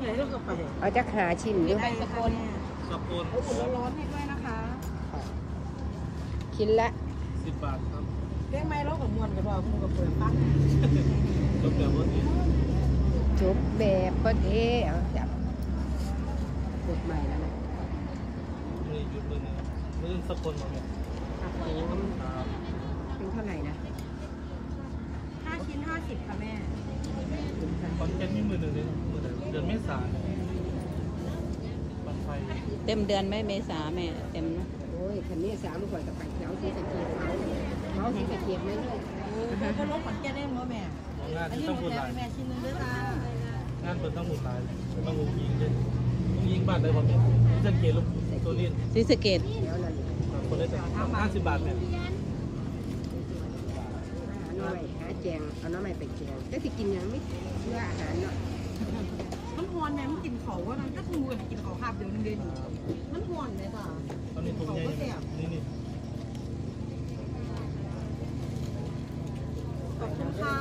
ไหนเราก็ไปเอาจักหาชิ้นอยู่ไปสกลสกุลเอาอุ่นร้อนๆให้ด้วยนะคะชิ้นละสิบบาทครับเลี้ยงไม้เรากับมวนกับเราคุณกับเปิดปั๊กจบแบบว่านี้จบแบบพอดีเอาจับกดใหม่แล้วนะนี่หยุดมือนึงมือสกุลมาเนี่ยครับผมครับเป็นเท่าไหร่นะห้าชิ้นห้าสิบค่ะแม่คอนเทนต์มีมือหนึ่งเลยมือไหนเดือนเม ษาบันไฟเต็มเดือนไหมเมษาแม่เต็มนะโอ้ยคันนี้สามข่อยกับไปแถวที่สะเกียบเขาเขาที่สะเกียบไม่เลยก็ลงขอนแก่นได้มั้งแม่งานอันนี้ต้องหมพูดดแล้วลายแม่ชิ้นนึงด้วยจ้างานเปิดทั้งหมดลายต้องวงยิงเลยวงยิงบ้านได้ผมเนี่ยที่จะเกลลูกตัวเลียนซีสะเกียวนั่นคนได้แต่ห้าสิบบาทเนี่หาหน่อยหาแจงเอาน้ำใหม่ไปแจงแต่ที่กินยังไม่เชื่ออาหารเนาะ ว่ามันก็คือมกินเขาภาพเดียวนึงเดียวมันหอนเลยจ้ะตอนนี้ผมใหญ่นี่นี่ขอบคุณค่ะ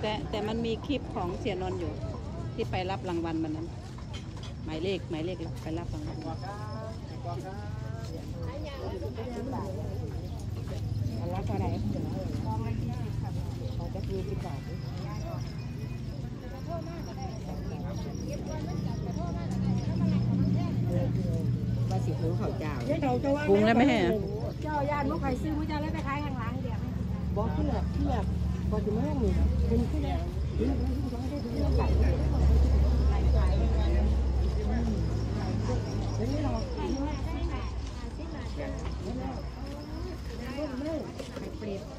แต่แต่มันมีคลิปของเสียนนอยู่ ที่ไปรับรางวัลวันนั้น หมายเลขหมายเลขไปรับรางวัลอันละไรเขาจะคือสิบบาทว่าสิหุงข้าวเจ้าปรุงแล้วไหมฮะเจ้าญาติลูกใครซื้อมุ้งจะเล่นไปขายข้างหลังเดี๋ยวบอกเพื่อเพื่อบอกจะไม่มีเป็นขึ้นแล้วเปรีย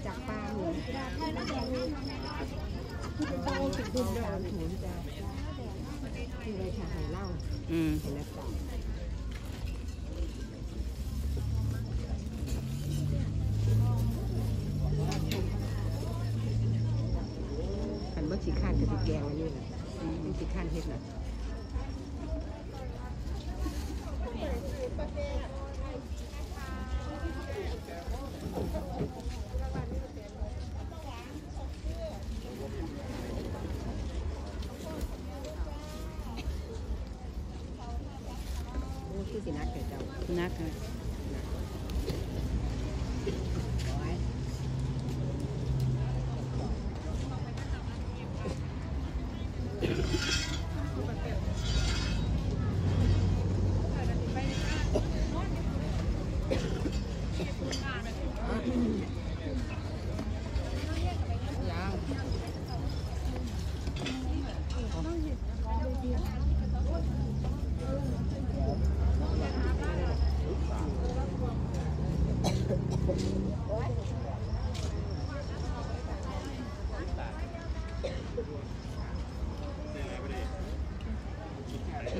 จากปลาเหมือนที่เป็นโตติดดุมสามถุงจ้ะที่เลยค่ะให้เล่าอืมแล้วจ้ะอันว่าสี ข้านกับสีแกงอันนี้นะเป็นสีข้านเฮ็ดนะโอ้คือสินัดเกิดเจ้านักค่ะ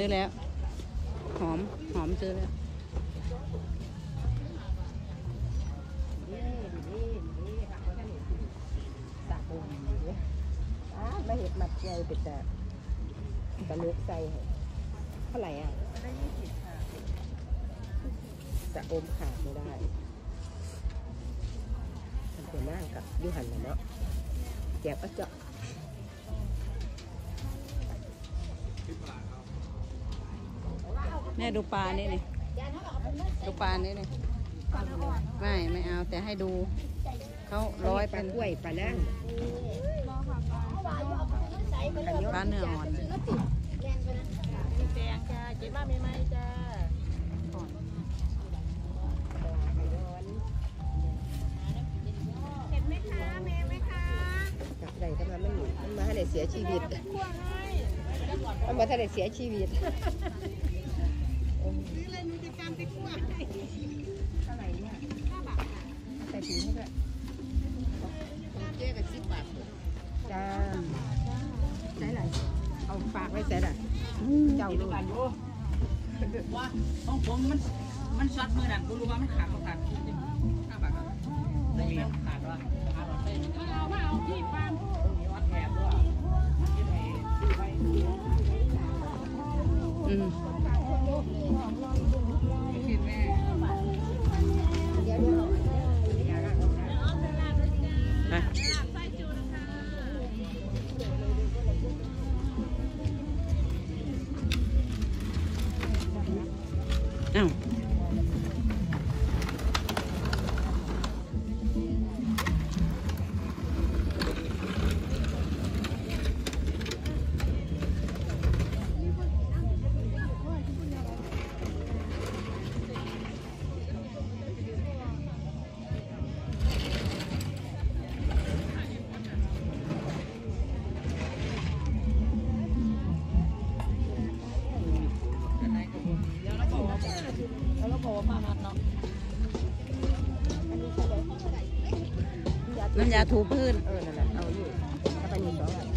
ซื้อแล้ว หอม หอมซื้อแล้วตาปุ่มาเห็ดมัดใจเป็นแต่ตะลุกใจให้เท่าไหร่อะจะอมขาดไม่ได้มันเป็นนั่งกับยูหันนะเนาะแจกก็เจาะ แม่ดูปลานี่นี่ดูปลานี่นี่ไม่ไม่เอาแต่ให้ดูเขาร้อยปเป็ลานกล้วยปลานั่งปลาเนื้ออ่อนแจงจ้าเจ๊บ้าไม่ไหมจ้าเห็นไหมคะแม่ไหมคะจับได้ทำไมมันมันมาให้ได้เสียชีวิตมันมาให้ได้เสียชีวิต ซื้อเลยหนูจะการไปกล้วยเท่าไหร่เนี่ยใส่ถุงให้ด้วยเจ๊กับสิบบาทจ้าใส่ไหนเอาฝากไว้ใส่ไหนเจ้าลูกว่าของผมมันมันช็อตมือนั่นกูรู้ว่ามันขาดก็ขาดห้าบาทไม่มีขาดว่าขาดเราเป็นเอามเอาที่ป้ามมีวัดแถบด้วยอืม No. เอ้าน้ำยาถูพื้นเออนั่นแหละเอาอยู่ถ้าไปนี่สองอัน